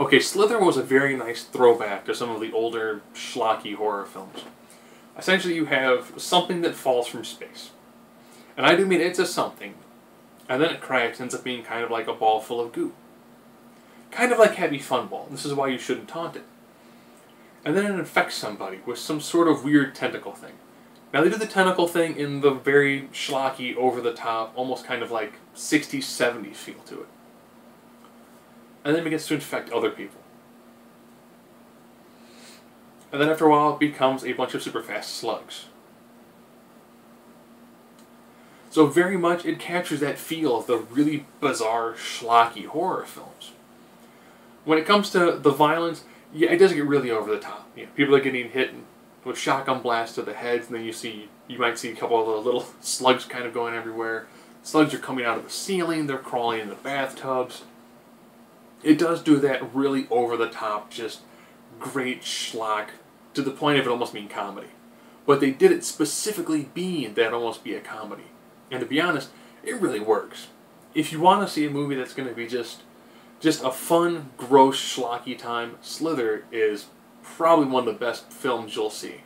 Okay, Slither was a very nice throwback to some of the older schlocky horror films. Essentially, you have something that falls from space. And I do mean it's a something. And then it cracks ends up being kind of like a ball full of goo. Kind of like Happy Fun Ball. This is why you shouldn't taunt it. And then it infects somebody with some sort of weird tentacle thing. Now, they do the tentacle thing in the very schlocky, over the top, almost kind of like 60s, 70s feel to it. And then it begins to infect other people. And then after a while, it becomes a bunch of super fast slugs. So, very much it captures that feel of the really bizarre, schlocky horror films. When it comes to the violence, yeah, it does get really over the top. You know, people are getting hit with shotgun blasts to the heads, and then you see you might see a couple of the little slugs kind of going everywhere. Slugs are coming out of the ceiling. They're crawling in the bathtubs. It does do that really over the top, just great schlock to the point of it almost being comedy. But they did it specifically being that almost be a comedy. And to be honest, it really works. If you want to see a movie that's going to be just just a fun, gross, schlocky time, Slither is probably one of the best films you'll see.